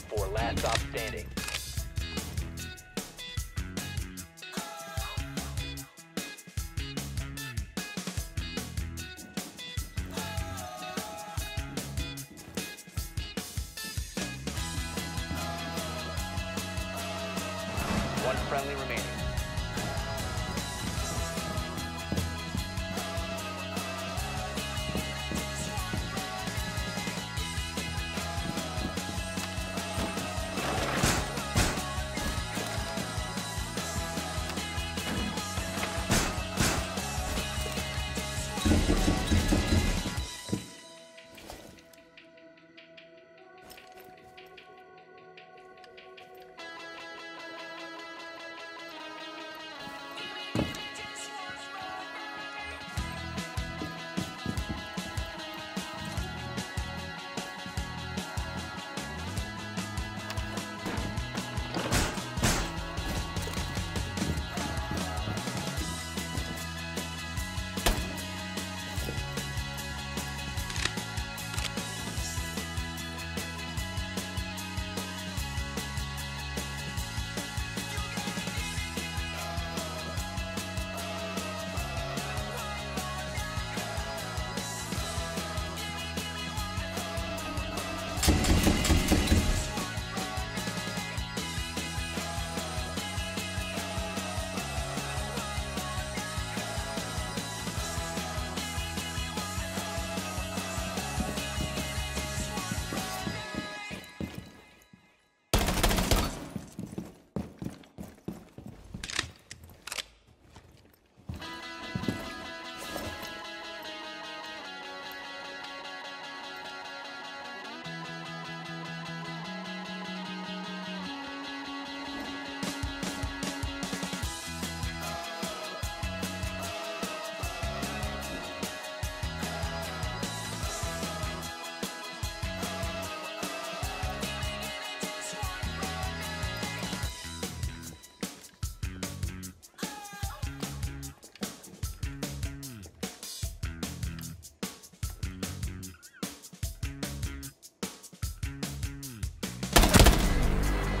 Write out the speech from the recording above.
4, last stop standing. One friendly remaining.